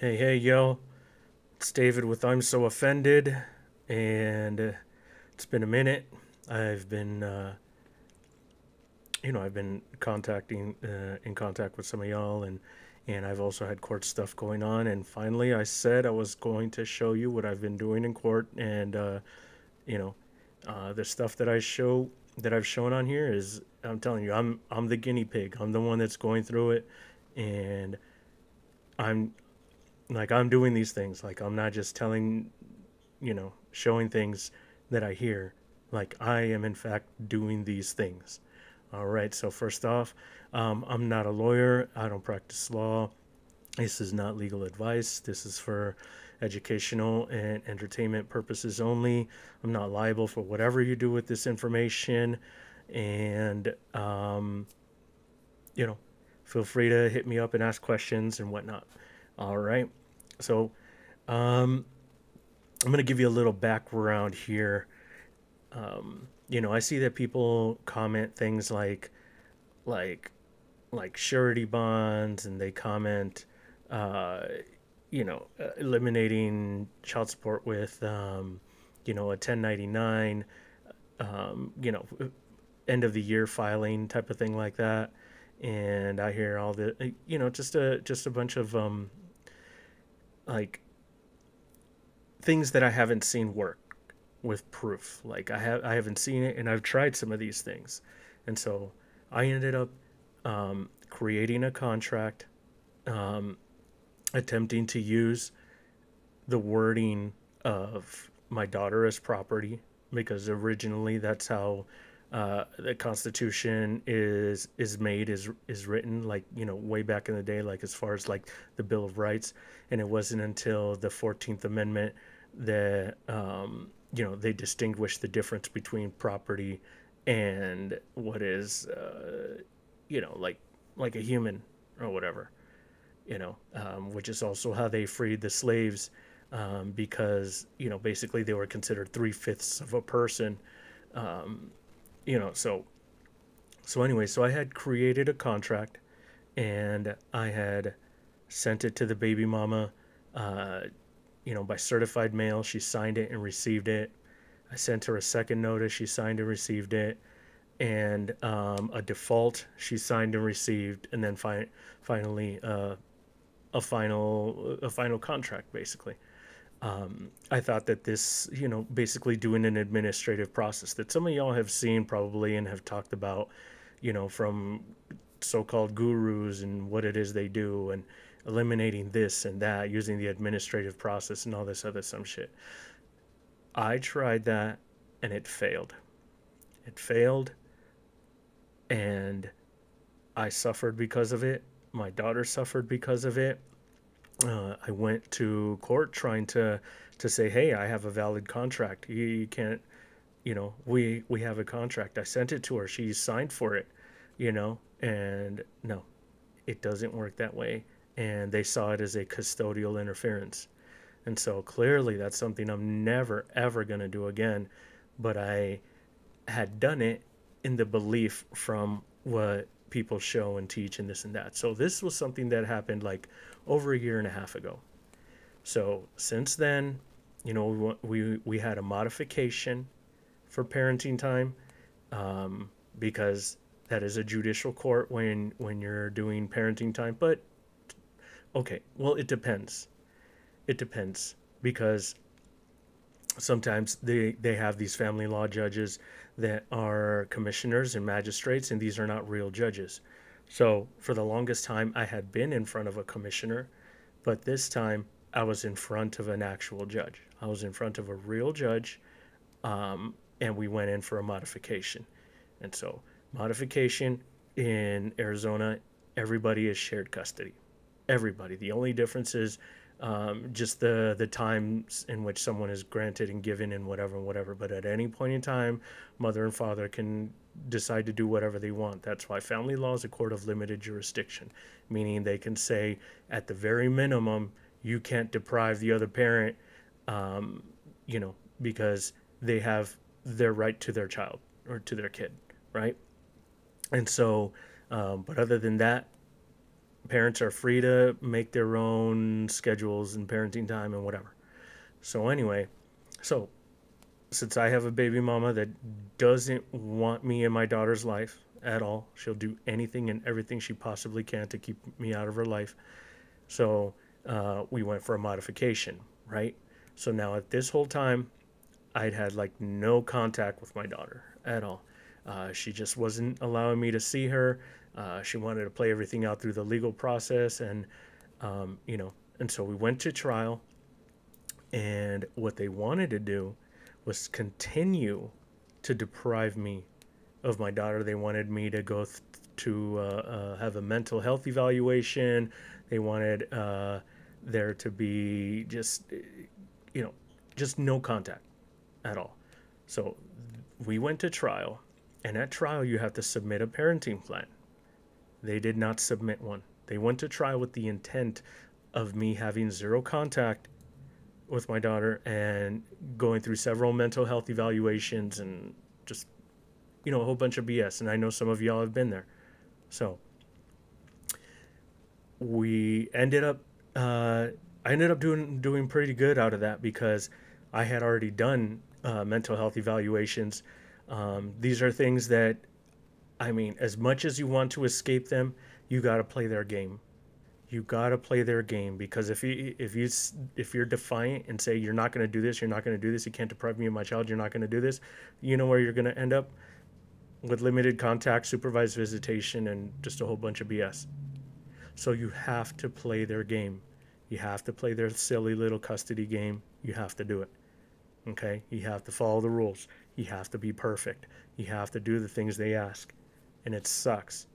Hey, hey, yo. It's David with I'm So Offended, and uh, it's been a minute. I've been, uh, you know, I've been contacting, uh, in contact with some of y'all, and and I've also had court stuff going on. And finally, I said I was going to show you what I've been doing in court, and uh, you know, uh, the stuff that I show that I've shown on here is, I'm telling you, I'm I'm the guinea pig. I'm the one that's going through it, and I'm like I'm doing these things. Like I'm not just telling, you know, showing things that I hear. Like I am in fact doing these things. All right. So first off, um, I'm not a lawyer. I don't practice law. This is not legal advice. This is for educational and entertainment purposes only. I'm not liable for whatever you do with this information. And, um, you know, feel free to hit me up and ask questions and whatnot. All right. So, um, I'm going to give you a little background here. Um, you know, I see that people comment things like, like, like surety bonds, and they comment, uh, you know, eliminating child support with, um, you know, a 1099, um, you know, end of the year filing type of thing like that. And I hear all the, you know, just a just a bunch of um, like things that I haven't seen work with proof. Like I have I haven't seen it and I've tried some of these things. And so I ended up um, creating a contract, um, attempting to use the wording of my daughter as property because originally that's how uh, the Constitution is is made is is written like you know way back in the day like as far as like the Bill of Rights. And it wasn't until the Fourteenth Amendment that um, you know they distinguished the difference between property and what is uh, you know like like a human or whatever you know um, which is also how they freed the slaves um, because you know basically they were considered three fifths of a person um, you know, so so anyway, so I had created a contract and I had sent it to the baby mama uh, you know, by certified mail. She signed it and received it. I sent her a second notice. She signed and received it. And um, a default she signed and received. And then fi- finally uh, a final a final contract, basically um, I thought that this, you know, basically doing an administrative process that some of y'all have seen probably and have talked about, you know, from so-called gurus and what it is they do and eliminating this and that using the administrative process and all this other some shit. I tried that and it failed. It failed and I suffered because of it. My daughter suffered because of it uh, I went to court trying to to say, hey, I have a valid contract. You, you, can't, you know, we we have a contract. I sent it to her. She signed for it, you know, and no, it doesn't work that way. And they saw it as a custodial interference, and so clearly that's something I'm never ever gonna do again. But I had done it in the belief from what people show and teach and this and that. So this was something that happened like over a year and a half ago. So since then, you know, we we, had a modification for parenting time um, because that is a judicial court when when you're doing parenting time. But okay, well, it depends. It depends because sometimes they they have these family law judges that are commissioners and magistrates, and these are not real judges. So for the longest time, I had been in front of a commissioner, but this time I was in front of an actual judge. I was in front of a real judge, um, and we went in for a modification. And so, modification in Arizona, everybody is shared custody. Everybody. The only difference is um, just the the times in which someone is granted and given and whatever and whatever. But at any point in time, mother and father can decide to do whatever they want. That's why family law is a court of limited jurisdiction, meaning they can say at the very minimum you can't deprive the other parent, um, you know, because they have their right to their child or to their kid, right? And so, um, but other than that, parents are free to make their own schedules and parenting time and whatever. So anyway, so since I have a baby mama that doesn't want me in my daughter's life at all, she'll do anything and everything she possibly can to keep me out of her life. So uh, we went for a modification, right? So now at this whole time, I'd had like no contact with my daughter at all. Uh, she just wasn't allowing me to see her. Uh, she wanted to play everything out through the legal process, and um, you know, and so we went to trial. And what they wanted to do was continue to deprive me of my daughter. They wanted me to go th- to uh, uh, have a mental health evaluation. They wanted uh, there to be just, you know, just no contact at all. So we went to trial, and at trial, you have to submit a parenting plan. They did not submit one. They went to trial with the intent of me having zero contact with my daughter and going through several mental health evaluations and just you know a whole bunch of BS and I know some of y'all have been there. So we ended up uh, I ended up doing doing pretty good out of that because I had already done uh, mental health evaluations. Um, these are things that I mean, as much as you want to escape them, you got to play their game you got to play their game because if you if you if you're defiant and say you're not going to do this, you're not going to do this, you can't deprive me of my child, you're not going to do this, you know where you're going to end up with limited contact, supervised visitation, and just a whole bunch of BS. So you have to play their game. You have to play their silly little custody game. You have to do it. Okay? You have to follow the rules. You have to be perfect. You have to do the things they ask. And it sucks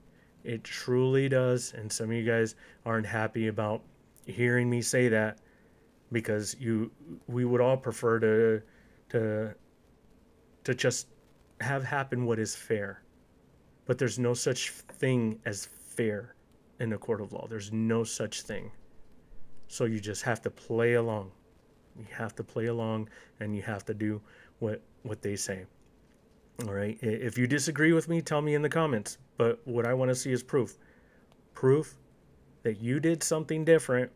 it truly does. And some of you guys aren't happy about hearing me say that because you we would all prefer to to to just have happen what is fair. But there's no such thing as fair in a court of law. There's no such thing. So you just have to play along. You have to play along and you have to do what what they say. All right. If you disagree with me, tell me in the comments. But what I want to see is proof. Proof that you did something different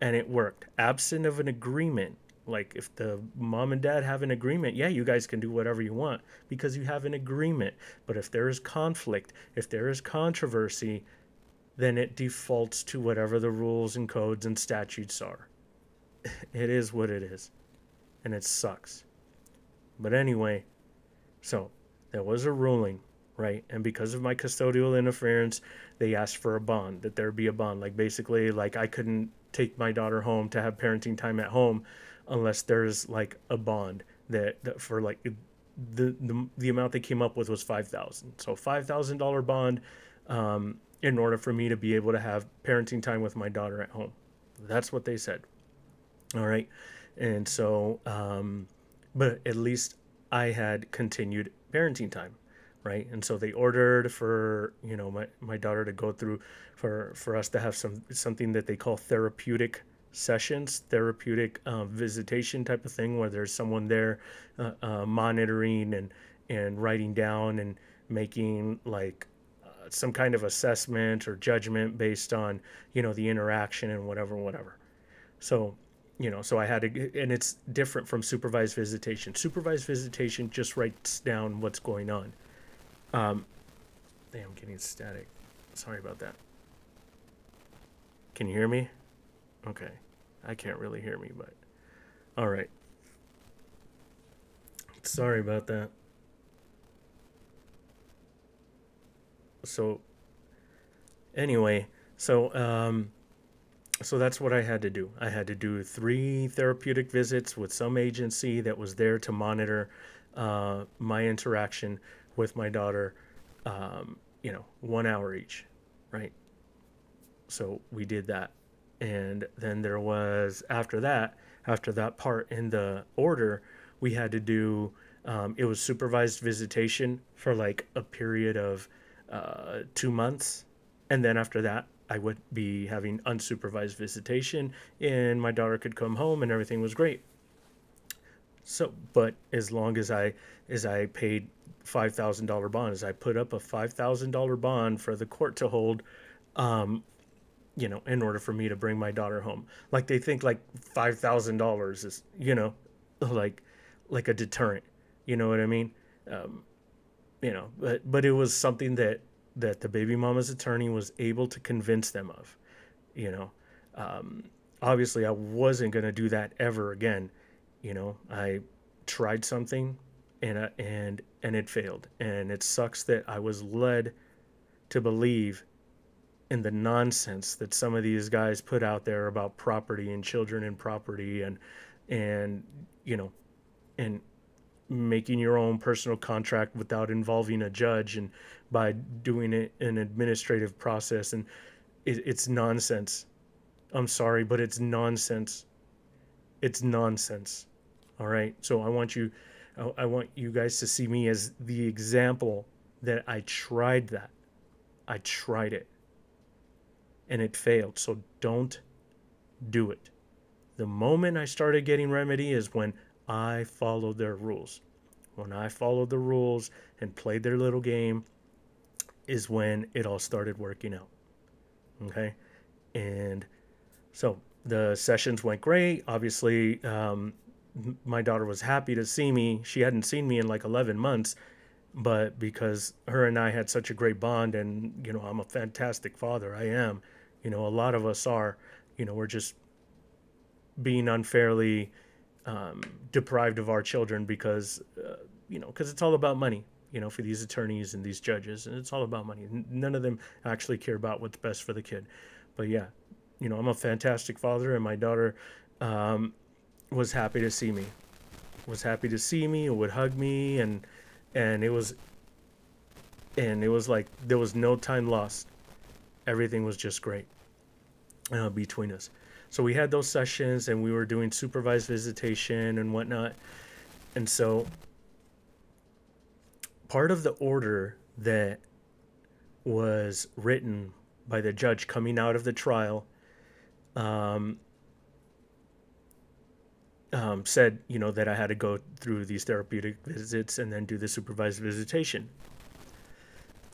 and it worked. Absent of an agreement, like if the mom and dad have an agreement, yeah, you guys can do whatever you want because you have an agreement. But if there is conflict, if there is controversy, then it defaults to whatever the rules and codes and statutes are. It is what it is. And it sucks. But anyway, so there was a ruling, right? And because of my custodial interference, they asked for a bond, that there be a bond. Like basically, like I couldn't take my daughter home to have parenting time at home unless there's like a bond that, that for like the, the the amount they came up with was five thousand. So five thousand dollar bond um, in order for me to be able to have parenting time with my daughter at home. That's what they said. All right, and so um, but at least I had continued parenting time, right? And so they ordered for you know my, my daughter to go through for for us to have some something that they call therapeutic sessions, therapeutic uh, visitation type of thing, where there's someone there uh, uh, monitoring and and writing down and making like uh, some kind of assessment or judgment based on you know the interaction and whatever whatever. So you know, so I had to, and it's different from supervised visitation. Supervised visitation just writes down what's going on. Um, damn, I'm getting static. Sorry about that. Can you hear me? Okay. I can't really hear me, but all right. Sorry about that. So, anyway, so, um, so that's what I had to do. I had to do three therapeutic visits with some agency that was there to monitor uh, my interaction with my daughter, um, you know, one hour each, right? So we did that. And then there was, after that, after that part in the order, we had to do, um, it was supervised visitation for like a period of uh, two months. And then after that, I would be having unsupervised visitation and my daughter could come home and everything was great. So, but as long as I as I paid $5,000 bond, as I put up a $5,000 bond for the court to hold, um, you know, in order for me to bring my daughter home. Like they think like five thousand dollars is, you know, like like a deterrent. You know what I mean? Um, you know, but but it was something that that the baby mama's attorney was able to convince them of. You know, um, obviously I wasn't gonna do that ever again. You know, I tried something and and and it failed, and it sucks that I was led to believe in the nonsense that some of these guys put out there about property and children and property and and you know and making your own personal contract without involving a judge and by doing it an administrative process. And it, it's nonsense. I'm sorry but it's nonsense it's nonsense all right so i want you I, want you guys to see me as the example that i tried that i tried it and it failed so don't do it the moment i started getting remedy is when I followed their rules. When I followed the rules and played their little game, is when it all started working out. Okay. And so the sessions went great. Obviously, um, my daughter was happy to see me. She hadn't seen me in like 11 months, but because her and I had such a great bond, and, you know, I'm a fantastic father, I am, you know, a lot of us are, you know, we're just being unfairly um, deprived of our children because uh, you know because it's all about money you know for these attorneys and these judges and it's all about money none of them actually care about what's best for the kid but yeah you know i'm a fantastic father and my daughter um, was happy to see me was happy to see me would hug me and and it was and it was like there was no time lost everything was just great uh, between us so we had those sessions and we were doing supervised visitation and whatnot. And so part of the order that was written by the judge coming out of the trial um, um, said, you know, that I had to go through these therapeutic visits and then do the supervised visitation.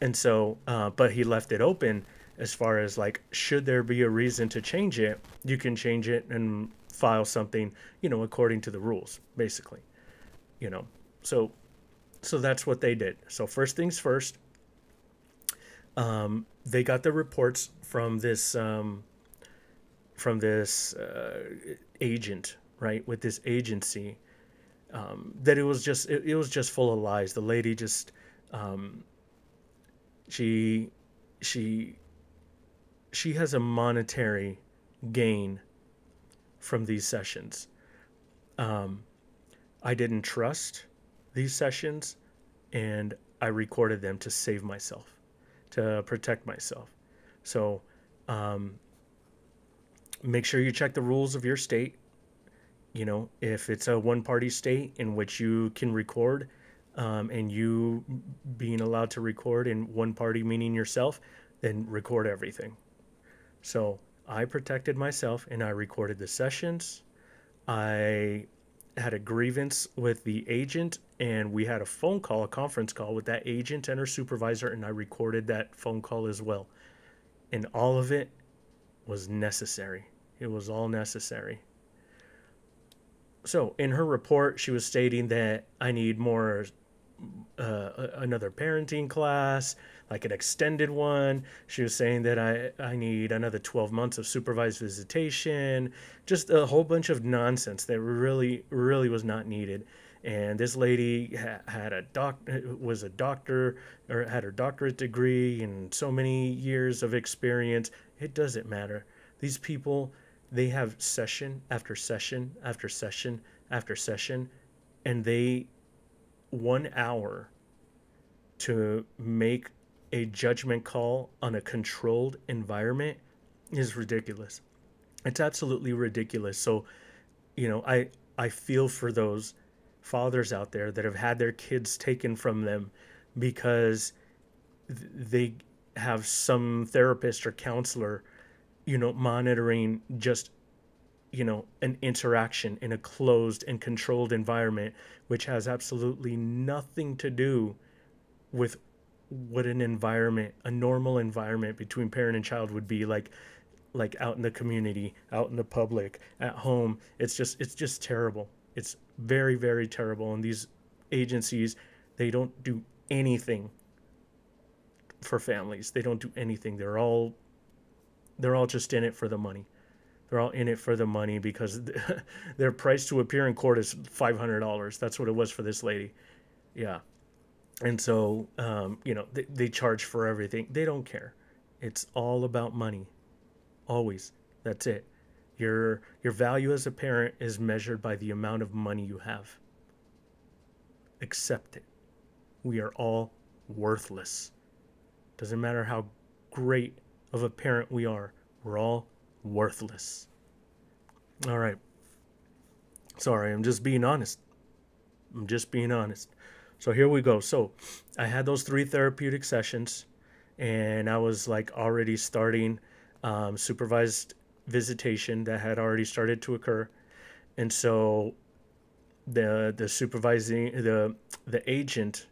And so, uh, but he left it open as far as like should there be a reason to change it you can change it and file something you know according to the rules basically you know so so that's what they did so first things first um, they got the reports from this um, from this uh, agent right with this agency um, that it was just it, it, was just full of lies the lady just um, she she she has a monetary gain from these sessions. Um, I didn't trust these sessions and I recorded them to save myself, to protect myself. So um, make sure you check the rules of your state. You know, if it's a one party state in which you can record um, and you being allowed to record in one party, meaning yourself, then record everything. So I protected myself and I recorded the sessions. I had a grievance with the agent and we had a phone call, a conference call with that agent and her supervisor, and I recorded that phone call as well. And all of it was necessary. It was all necessary. So, in her report, she was stating that I need more, uh, another parenting class like an extended one. She was saying that I, I need another 12 months of supervised visitation, just a whole bunch of nonsense that really, really was not needed. And this lady ha- had a doc, was a doctor or had her doctorate degree and so many years of experience. It doesn't matter. These people, they have session after session after session after session, and they one hour to make a judgment call on a controlled environment is ridiculous. It's absolutely ridiculous. So, you know, I I feel for those fathers out there that have had their kids taken from them because they have some therapist or counselor, you know, monitoring just you know, an interaction in a closed and controlled environment which has absolutely nothing to do with what an environment, a normal environment between parent and child would be like like out in the community, out in the public, at home. It's just it's just terrible. It's very very terrible and these agencies they don't do anything for families. They don't do anything. They're all they're all just in it for the money. They're all in it for the money because their price to appear in court is five hundred dollars. That's what it was for this lady. Yeah, and so um, you know they, they charge for everything. They don't care. It's all about money. Always. That's it. Your your value as a parent is measured by the amount of money you have. Accept it. We are all worthless. Doesn't matter how great of a parent we are, we're all worthless. All right. Sorry, I'm just being honest. I'm just being honest. So here we go. So I had those three therapeutic sessions, and I was like already starting um, supervised visitation that had already started to occur, and so the the supervising the the agent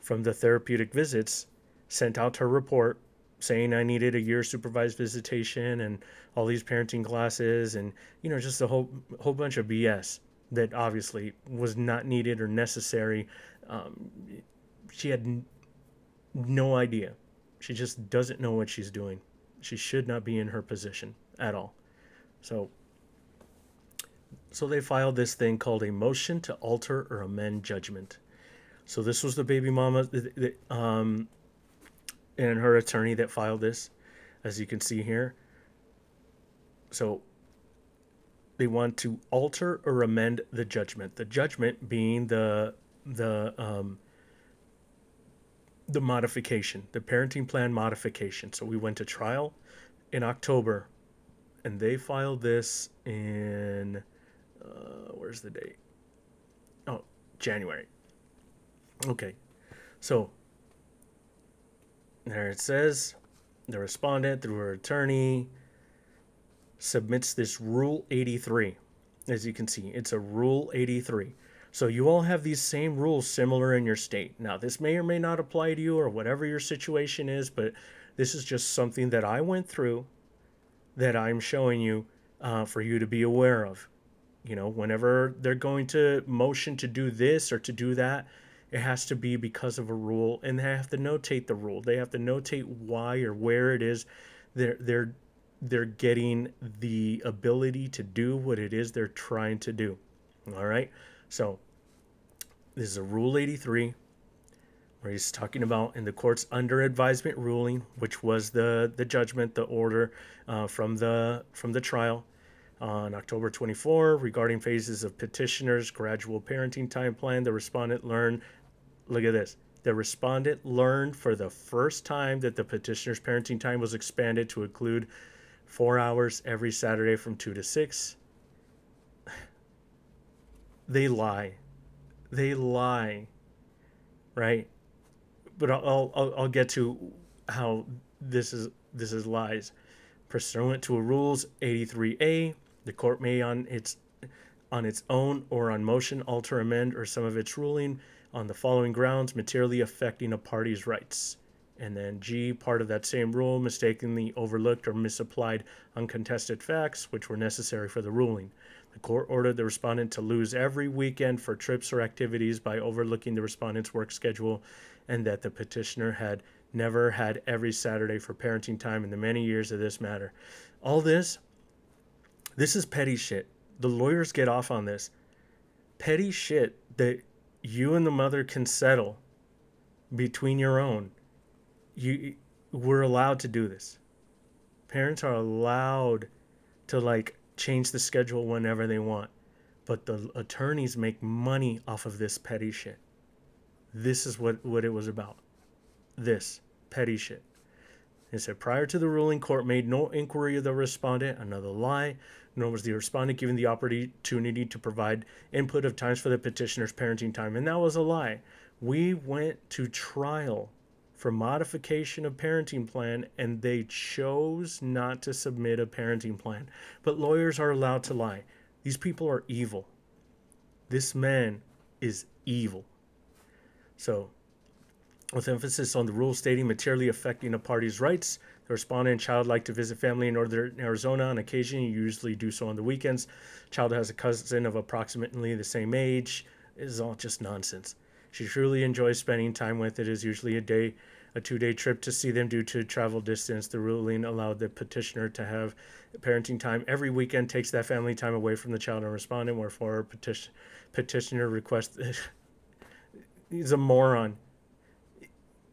from the therapeutic visits sent out her report saying I needed a year supervised visitation and all these parenting classes and you know just a whole whole bunch of BS that obviously was not needed or necessary. Um, she had n- no idea. She just doesn't know what she's doing. She should not be in her position at all. So so they filed this thing called a motion to alter or amend judgment. So this was the baby mama um, and her attorney that filed this, as you can see here. So they want to alter or amend the judgment. The judgment being the the um, the modification, the parenting plan modification. So we went to trial in October, and they filed this in uh, where's the date? Oh, January. Okay, so there it says the respondent, through her attorney, submits this Rule 83. As you can see, it's a Rule 83. So you all have these same rules similar in your state. Now, this may or may not apply to you or whatever your situation is, but this is just something that I went through that I'm showing you uh, for you to be aware of. You know, whenever they're going to motion to do this or to do that, it has to be because of a rule and they have to notate the rule they have to notate why or where it is they're they're they're getting the ability to do what it is they're trying to do all right so this is a rule 83 where he's talking about in the court's under advisement ruling which was the the judgment the order uh, from the from the trial on October 24 regarding phases of petitioner's gradual parenting time plan. The respondent learned, look at this. The respondent learned for the first time that the petitioner's parenting time was expanded to include four hours every Saturday from 2 to 6. They lie. They lie. Right? But I'll, I'll, I'll get to how this is this is lies. Pursuant to a rules 83A, the court may on its on its own or on motion alter amend or some of its ruling on the following grounds materially affecting a party's rights. And then G, part of that same rule, mistakenly overlooked or misapplied uncontested facts which were necessary for the ruling. The court ordered the respondent to lose every weekend for trips or activities by overlooking the respondent's work schedule, and that the petitioner had never had every Saturday for parenting time in the many years of this matter. All this this is petty shit. The lawyers get off on this. Petty shit that you and the mother can settle between your own. You we're allowed to do this. Parents are allowed to like change the schedule whenever they want. But the attorneys make money off of this petty shit. This is what, what it was about. This petty shit. It said prior to the ruling, court made no inquiry of the respondent, another lie, nor was the respondent given the opportunity to provide input of times for the petitioner's parenting time. And that was a lie. We went to trial for modification of parenting plan and they chose not to submit a parenting plan. But lawyers are allowed to lie. These people are evil. This man is evil. So, with emphasis on the rule stating materially affecting a party's rights, The respondent child like to visit family in northern Arizona on occasion. You usually do so on the weekends. Child has a cousin of approximately the same age. It is all just nonsense. She truly enjoys spending time with. It is usually a day, a two-day trip to see them due to travel distance. The ruling allowed the petitioner to have parenting time every weekend. Takes that family time away from the child and respondent. Wherefore, petition, petitioner requests. he's a moron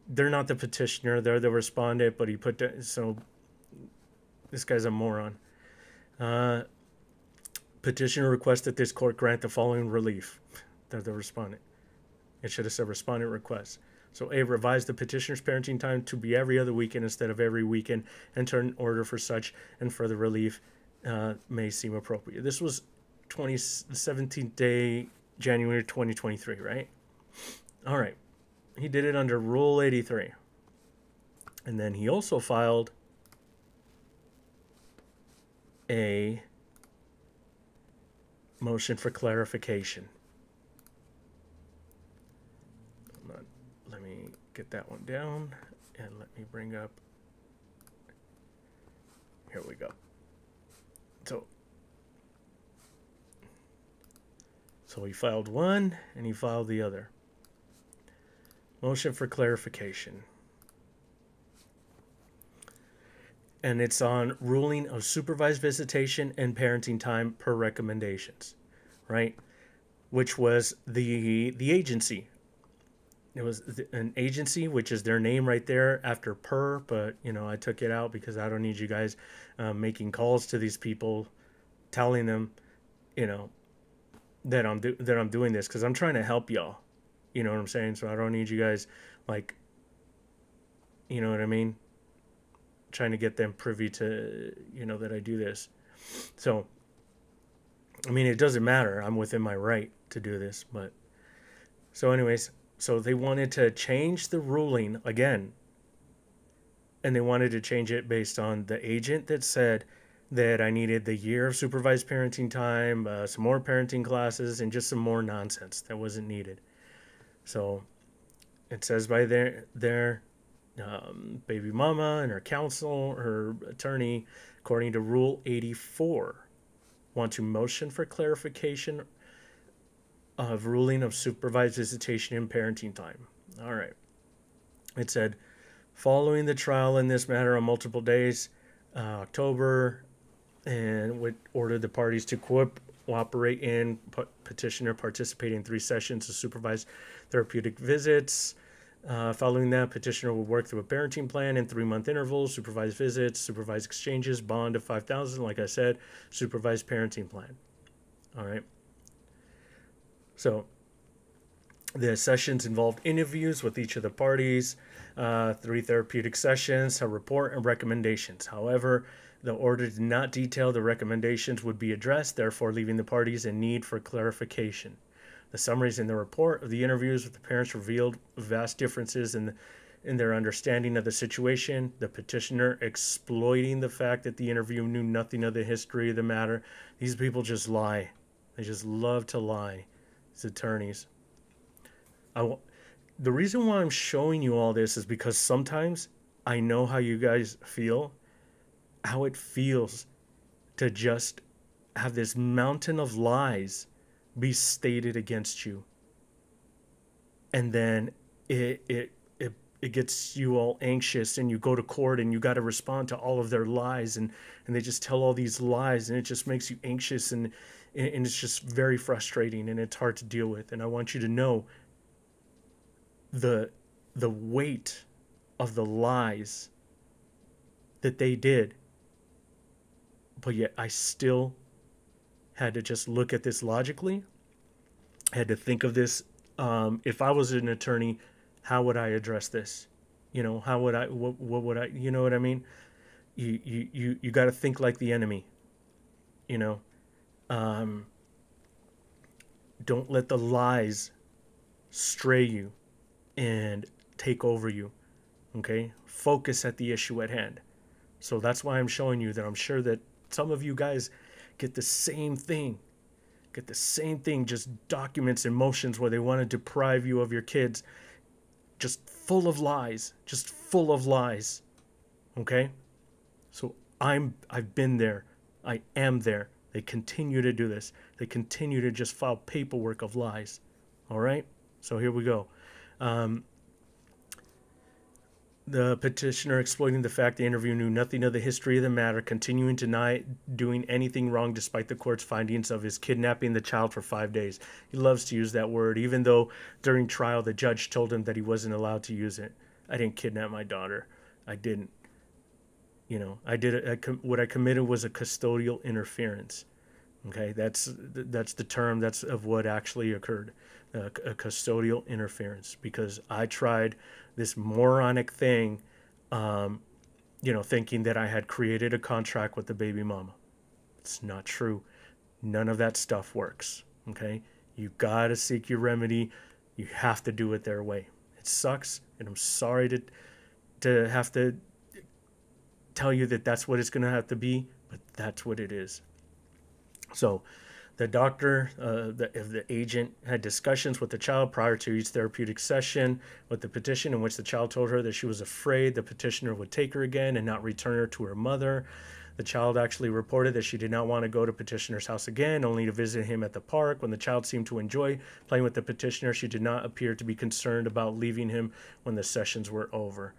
they're not the petitioner, they're the respondent, but he put that, so this guy's a moron. Uh, petitioner requests that this court grant the following relief. They're the respondent. It should have said respondent request. So A, revise the petitioner's parenting time to be every other weekend instead of every weekend. Enter an order for such and further relief uh, may seem appropriate. This was 20, 17th day, January 2023, right? All right he did it under Rule 83. And then he also filed a motion for clarification. Let me get that one down and let me bring up. Here we go. So, so he filed one and he filed the other. Motion for clarification. And it's on ruling of supervised visitation and parenting time per recommendations, right? Which was the the agency. It was an agency, which is their name right there after per, but you know I took it out because I don't need you guys um, making calls to these people, telling them, you know, that I'm do- that I'm doing this because I'm trying to help y'all you know what I'm saying? So I don't need you guys like you know what I mean? Trying to get them privy to you know that I do this. So I mean it doesn't matter. I'm within my right to do this, but so anyways, so they wanted to change the ruling again. And they wanted to change it based on the agent that said that I needed the year of supervised parenting time, uh, some more parenting classes, and just some more nonsense that wasn't needed. So it says by their their um, baby mama and her counsel, her attorney, according to Rule 84, want to motion for clarification of ruling of supervised visitation and parenting time. All right. It said, following the trial in this matter on multiple days, uh, October, and would order the parties to cooperate in petitioner participate in three sessions of supervised therapeutic visits. Uh, following that, petitioner will work through a parenting plan in three-month intervals, supervised visits, supervised exchanges, bond of 5000 like I said, supervised parenting plan. All right. So the sessions involved interviews with each of the parties, uh, three therapeutic sessions, a report, and recommendations. However, the order did not detail the recommendations would be addressed, therefore leaving the parties in need for clarification. The summaries in the report of the interviews with the parents revealed vast differences in, in their understanding of the situation, the petitioner exploiting the fact that the interview knew nothing of the history of the matter. These people just lie. They just love to lie, these attorneys. I, the reason why I'm showing you all this is because sometimes I know how you guys feel how it feels to just have this mountain of lies be stated against you. And then it it it, it gets you all anxious and you go to court and you got to respond to all of their lies and and they just tell all these lies and it just makes you anxious and and it's just very frustrating and it's hard to deal with and I want you to know the the weight of the lies that they did but yet I still had to just look at this logically. I had to think of this. Um, if I was an attorney, how would I address this? You know, how would I? What, what would I? You know what I mean? You you you you got to think like the enemy. You know, um, don't let the lies stray you and take over you. Okay, focus at the issue at hand. So that's why I'm showing you that I'm sure that some of you guys get the same thing get the same thing just documents emotions where they want to deprive you of your kids just full of lies just full of lies okay So I'm I've been there. I am there. They continue to do this. They continue to just file paperwork of lies. All right? So here we go. Um, the petitioner exploiting the fact the interviewer knew nothing of the history of the matter, continuing to deny doing anything wrong despite the court's findings of his kidnapping the child for five days. He loves to use that word, even though during trial the judge told him that he wasn't allowed to use it. I didn't kidnap my daughter. I didn't. You know, I did I, what I committed was a custodial interference. Okay, that's that's the term that's of what actually occurred, uh, a custodial interference, because I tried this moronic thing, um, you know, thinking that I had created a contract with the baby mama. It's not true. None of that stuff works. Okay, you gotta seek your remedy. You have to do it their way. It sucks, and I'm sorry to to have to tell you that that's what it's gonna have to be, but that's what it is. So, the doctor, uh, the, the agent, had discussions with the child prior to each therapeutic session with the petition, in which the child told her that she was afraid the petitioner would take her again and not return her to her mother. The child actually reported that she did not want to go to petitioner's house again, only to visit him at the park. When the child seemed to enjoy playing with the petitioner, she did not appear to be concerned about leaving him when the sessions were over.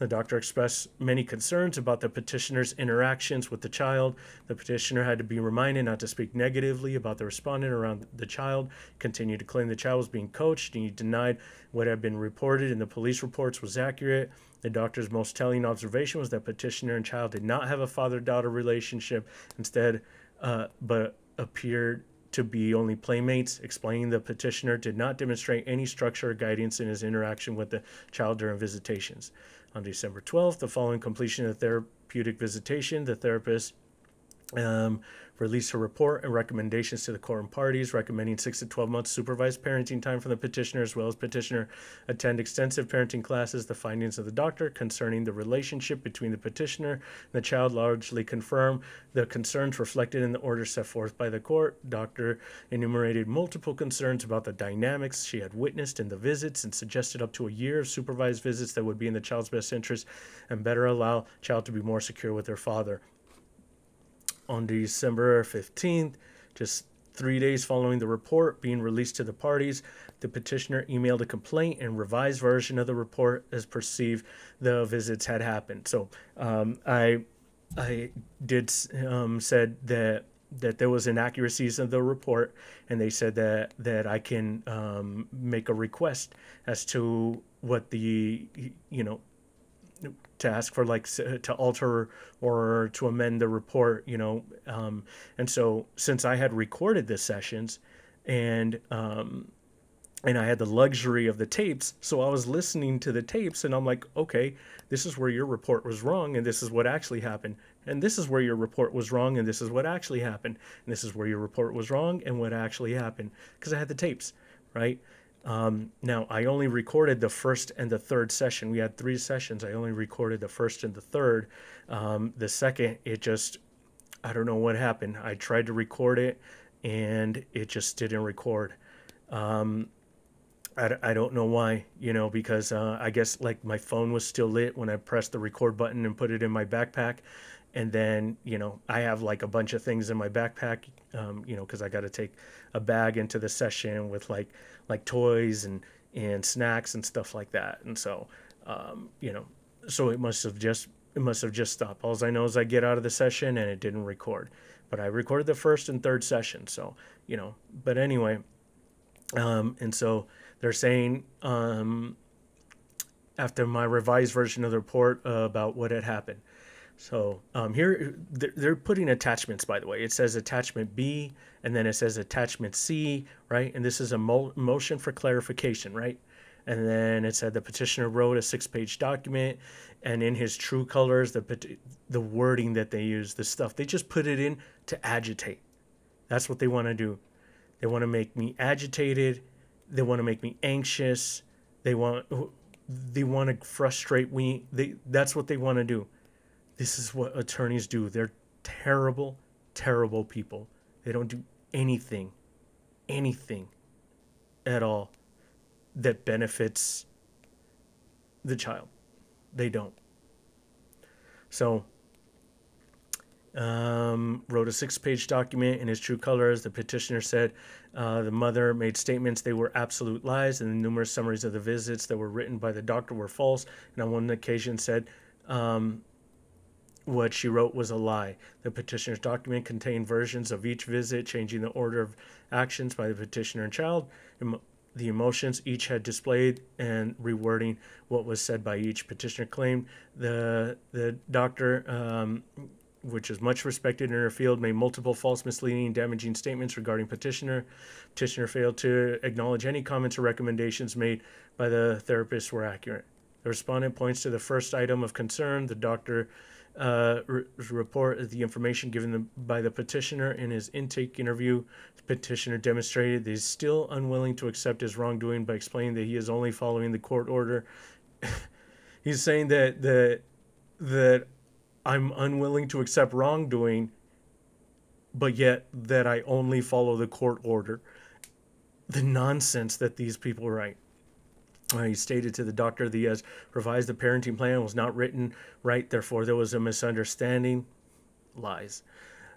The doctor expressed many concerns about the petitioner's interactions with the child. The petitioner had to be reminded not to speak negatively about the respondent around the child, continued to claim the child was being coached, and he denied what had been reported in the police reports was accurate. The doctor's most telling observation was that petitioner and child did not have a father-daughter relationship, instead, uh, but appeared to be only playmates, explaining the petitioner did not demonstrate any structure or guidance in his interaction with the child during visitations. On December 12th, the following completion of the therapeutic visitation, the therapist um, released her report and recommendations to the court and parties, recommending six to 12 months supervised parenting time for the petitioner, as well as petitioner attend extensive parenting classes. The findings of the doctor concerning the relationship between the petitioner and the child largely confirm the concerns reflected in the order set forth by the court. Doctor enumerated multiple concerns about the dynamics she had witnessed in the visits and suggested up to a year of supervised visits that would be in the child's best interest and better allow child to be more secure with their father on December 15th, just three days following the report being released to the parties, the petitioner emailed a complaint and revised version of the report as perceived the visits had happened. So um, I I did um, said that that there was inaccuracies in the report, and they said that that I can um, make a request as to what the you know to ask for like to alter or to amend the report, you know. Um, and so since I had recorded the sessions and um, and I had the luxury of the tapes, so I was listening to the tapes and I'm like, okay, this is where your report was wrong and this is what actually happened. And this is where your report was wrong and this is what actually happened. And this is where your report was wrong and what actually happened because I had the tapes, right? Um, now, I only recorded the first and the third session. We had three sessions. I only recorded the first and the third. Um, the second, it just, I don't know what happened. I tried to record it and it just didn't record. Um, I, I don't know why, you know, because uh, I guess like my phone was still lit when I pressed the record button and put it in my backpack and then you know i have like a bunch of things in my backpack um, you know because i got to take a bag into the session with like like toys and and snacks and stuff like that. And so um, you know so it must have just it must have just stopped. All i know is i get out of the session and it didn't record. But i recorded the first and third session so you know. But anyway um, and so they're saying um, after my revised version of the report uh, about what had happened so um, here they're putting attachments, by the way. It says attachment B, and then it says attachment C, right? And this is a mo- motion for clarification, right? And then it said the petitioner wrote a six-page document, and in his true colors, the the wording that they use, the stuff they just put it in to agitate. That's what they want to do. They want to make me agitated. They want to make me anxious. They want they want to frustrate me. They that's what they want to do this is what attorneys do. They're terrible, terrible people. They don't do anything, anything at all that benefits the child. They don't. So, um, wrote a six page document in his true colors. The petitioner said uh, the mother made statements they were absolute lies, and the numerous summaries of the visits that were written by the doctor were false. And on one occasion said um, what she wrote was a lie. The petitioner's document contained versions of each visit, changing the order of actions by the petitioner and child, the emotions each had displayed, and rewording what was said by each. Petitioner claimed the the doctor. Um, which is much respected in her field, made multiple false, misleading, damaging statements regarding petitioner. Petitioner failed to acknowledge any comments or recommendations made by the therapist were accurate. The respondent points to the first item of concern, the doctor uh, re- report the information given by the petitioner in his intake interview. The petitioner demonstrated that he's still unwilling to accept his wrongdoing by explaining that he is only following the court order. he's saying that that that I'm unwilling to accept wrongdoing, but yet that I only follow the court order. The nonsense that these people write. Uh, he stated to the doctor that he has revised the parenting plan was not written right, therefore there was a misunderstanding. Lies.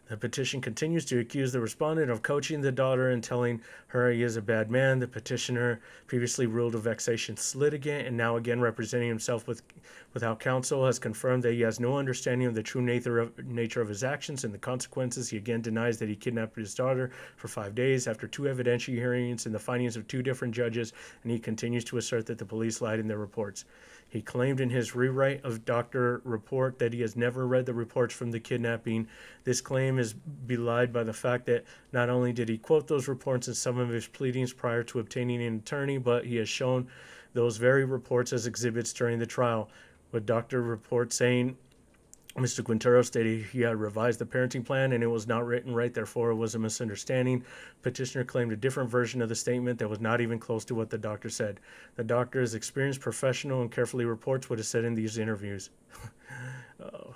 The petition continues to accuse the respondent of coaching the daughter and telling her he is a bad man. The petitioner, previously ruled a vexatious litigant and now again representing himself with, without counsel, has confirmed that he has no understanding of the true nature of, nature of his actions and the consequences. He again denies that he kidnapped his daughter for five days after two evidentiary hearings and the findings of two different judges, and he continues to assert that the police lied in their reports. He claimed in his rewrite of Dr. Report that he has never read the reports from the kidnapping. This claim is belied by the fact that not only did he quote those reports in some of his pleadings prior to obtaining an attorney, but he has shown those very reports as exhibits during the trial. With Dr. Report saying Mr. Quintero stated he had revised the parenting plan and it was not written right, therefore it was a misunderstanding. Petitioner claimed a different version of the statement that was not even close to what the doctor said. The doctor is experienced, professional, and carefully reports what is said in these interviews. oh.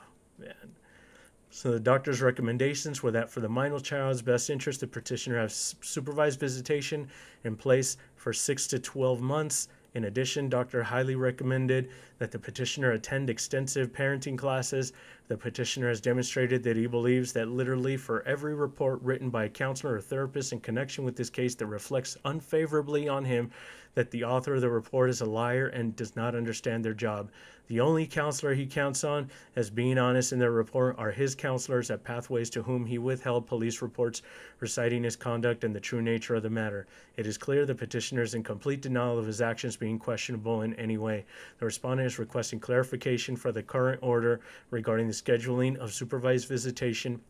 So the doctor's recommendations were that for the minor child's best interest, the petitioner have supervised visitation in place for six to 12 months in addition, Dr. highly recommended that the petitioner attend extensive parenting classes. The petitioner has demonstrated that he believes that literally for every report written by a counselor or therapist in connection with this case that reflects unfavorably on him, that the author of the report is a liar and does not understand their job. The only counselor he counts on as being honest in their report are his counselors at Pathways to whom he withheld police reports reciting his conduct and the true nature of the matter. It is clear the petitioner is in complete denial of his actions being questionable in any way. The respondent is requesting clarification for the current order regarding the scheduling of supervised visitation.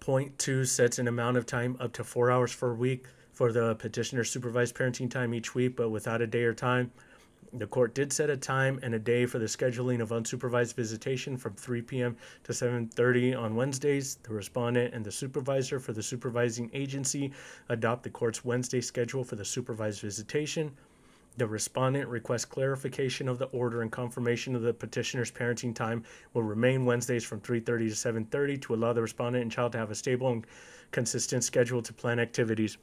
Point two sets an amount of time up to four hours per week for the petitioner's supervised parenting time each week, but without a day or time. The court did set a time and a day for the scheduling of unsupervised visitation from 3 p.m. to 7:30 on Wednesdays. The respondent and the supervisor for the supervising agency adopt the court's Wednesday schedule for the supervised visitation. The respondent requests clarification of the order and confirmation of the petitioner's parenting time will remain Wednesdays from 3:30 to 7:30 to allow the respondent and child to have a stable and consistent schedule to plan activities.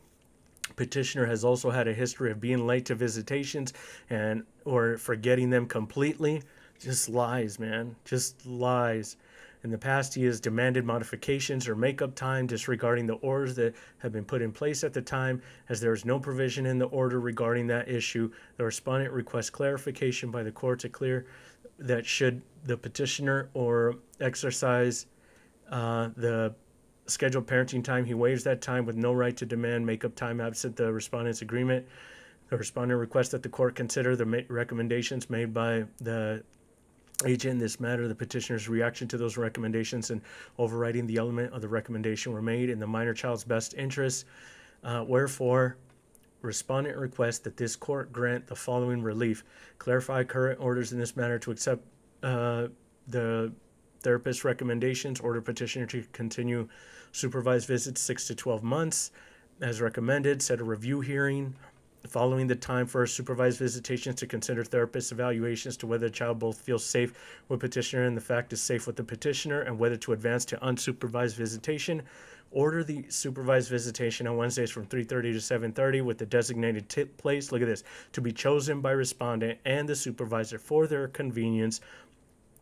Petitioner has also had a history of being late to visitations and or forgetting them completely. Just lies, man. Just lies. In the past, he has demanded modifications or makeup time, disregarding the orders that have been put in place at the time, as there is no provision in the order regarding that issue. The respondent requests clarification by the court to clear that should the petitioner or exercise uh, the scheduled parenting time. He waives that time with no right to demand makeup time absent the respondent's agreement. The respondent requests that the court consider the recommendations made by the agent in this matter. The petitioner's reaction to those recommendations and overriding the element of the recommendation were made in the minor child's best interest. Uh, wherefore, respondent requests that this court grant the following relief: clarify current orders in this matter to accept uh, the therapist's recommendations, order petitioner to continue supervised visits six to 12 months as recommended, set a review hearing following the time for supervised visitations to consider therapist evaluations to whether the child both feels safe with petitioner and the fact is safe with the petitioner and whether to advance to unsupervised visitation order the supervised visitation on wednesdays from 3.30 to 7.30 with the designated place look at this to be chosen by respondent and the supervisor for their convenience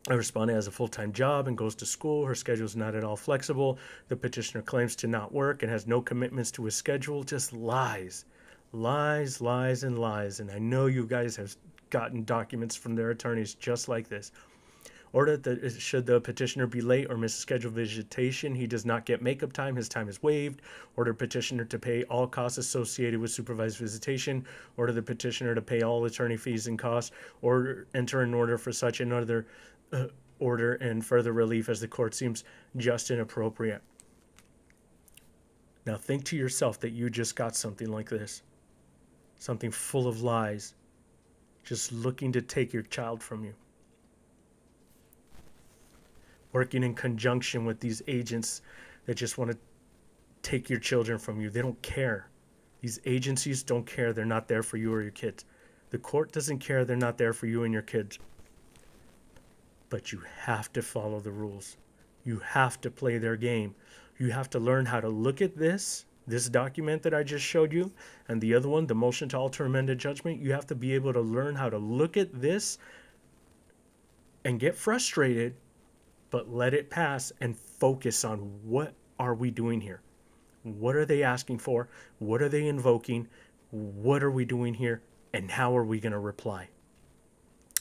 A respondent has a full time job and goes to school. Her schedule is not at all flexible. The petitioner claims to not work and has no commitments to his schedule. Just lies. Lies, lies, and lies. And I know you guys have gotten documents from their attorneys just like this. Or that should the petitioner be late or miss scheduled visitation, he does not get makeup time, his time is waived. Order petitioner to pay all costs associated with supervised visitation. Order the petitioner to pay all attorney fees and costs. Order enter an order for such another uh, order and further relief as the court seems just and appropriate. Now think to yourself that you just got something like this. Something full of lies, just looking to take your child from you working in conjunction with these agents that just want to take your children from you. They don't care. These agencies don't care. They're not there for you or your kids. The court doesn't care. They're not there for you and your kids. But you have to follow the rules. You have to play their game. You have to learn how to look at this, this document that I just showed you, and the other one, the motion to alter amended judgment. You have to be able to learn how to look at this and get frustrated but let it pass and focus on what are we doing here? What are they asking for? What are they invoking? What are we doing here? And how are we going to reply?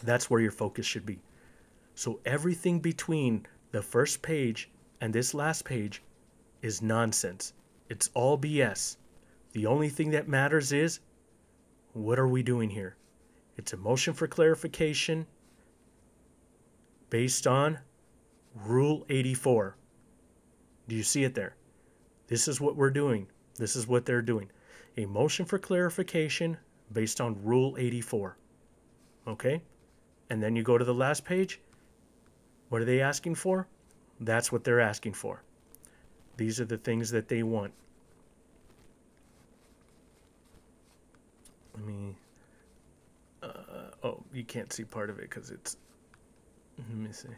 That's where your focus should be. So everything between the first page and this last page is nonsense. It's all BS. The only thing that matters is what are we doing here? It's a motion for clarification based on Rule 84. Do you see it there? This is what we're doing. This is what they're doing. A motion for clarification based on Rule 84. Okay? And then you go to the last page. What are they asking for? That's what they're asking for. These are the things that they want. Let me. Uh, oh, you can't see part of it because it's. Let me see.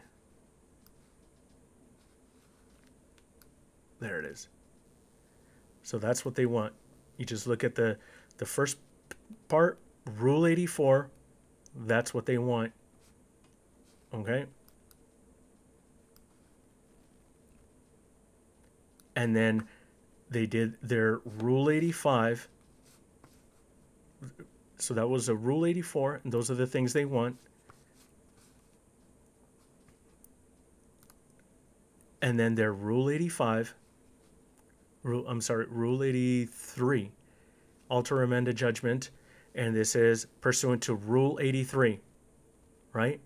There it is. So that's what they want. You just look at the the first part, Rule 84. That's what they want. Okay? And then they did their Rule 85. So that was a Rule 84, and those are the things they want. And then their Rule 85 rule I'm sorry, Rule 83, alter amended judgment, and this is pursuant to Rule 83, right?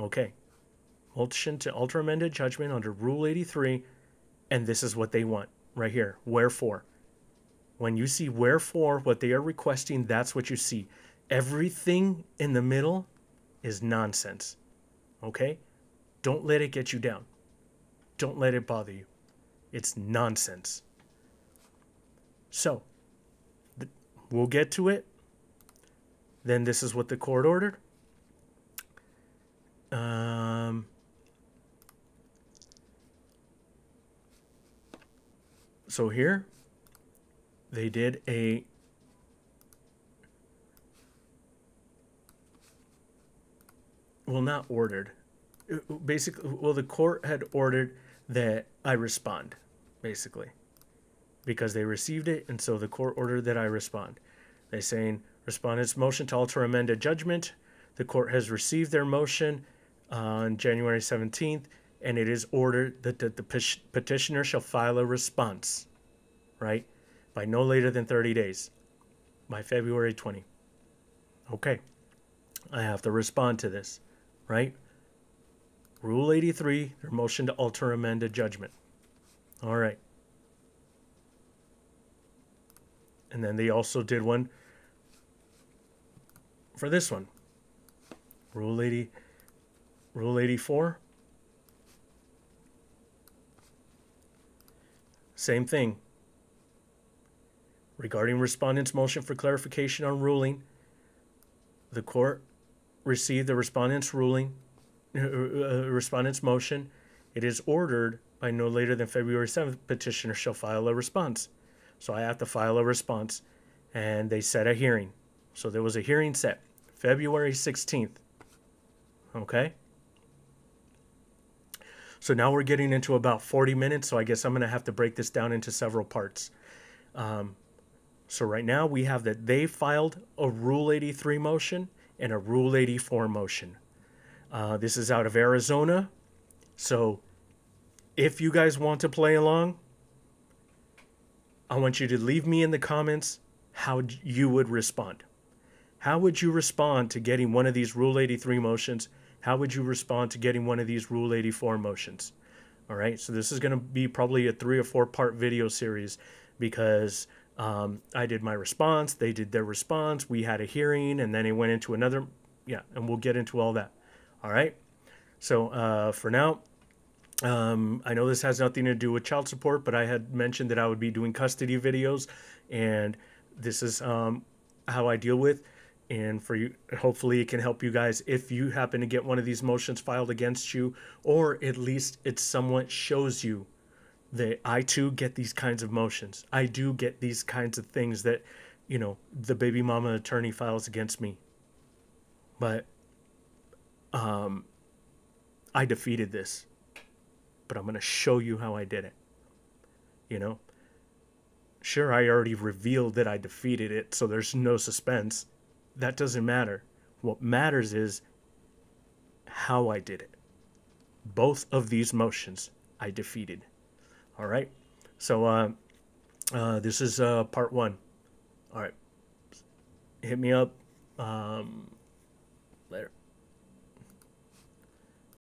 Okay. Motion to alter amended judgment under Rule 83, and this is what they want right here. Wherefore. When you see wherefore, what they are requesting, that's what you see. Everything in the middle is nonsense. Okay? Don't let it get you down. Don't let it bother you. It's nonsense. So, we'll get to it. Then this is what the court ordered. Um, so here, they did a well, not ordered. Uh, uh, basically, well, the court had ordered that I respond, basically, because they received it, and so the court ordered that I respond. They saying respondent's motion to alter amend a judgment. The court has received their motion on January 17th, and it is ordered that the, the petitioner shall file a response, right, by no later than 30 days, by February 20. Okay, I have to respond to this, right? Rule 83, their motion to alter amend a judgment. All right. And then they also did one for this one. Rule 80 Rule 84 Same thing. Regarding respondent's motion for clarification on ruling, the court received the respondent's ruling uh, uh, respondent's motion, it is ordered by no later than February 7th, petitioner shall file a response. So I have to file a response. And they set a hearing. So there was a hearing set February 16th. Okay? So now we're getting into about 40 minutes. So I guess I'm going to have to break this down into several parts. Um, so right now we have that they filed a Rule 83 motion and a Rule 84 motion. Uh, this is out of Arizona. So if you guys want to play along, I want you to leave me in the comments how you would respond. How would you respond to getting one of these Rule 83 motions? How would you respond to getting one of these Rule 84 motions? All right, so this is going to be probably a three or four part video series because um, I did my response, they did their response, we had a hearing, and then it went into another. Yeah, and we'll get into all that. All right, so uh, for now, um, I know this has nothing to do with child support, but I had mentioned that I would be doing custody videos, and this is um, how I deal with. And for you, hopefully, it can help you guys if you happen to get one of these motions filed against you, or at least it somewhat shows you that I too get these kinds of motions. I do get these kinds of things that, you know, the baby mama attorney files against me. But um, I defeated this but I'm going to show you how I did it. You know? Sure, I already revealed that I defeated it, so there's no suspense. That doesn't matter. What matters is how I did it. Both of these motions I defeated. All right? So, uh, uh, this is uh, part one. All right. Hit me up. Um.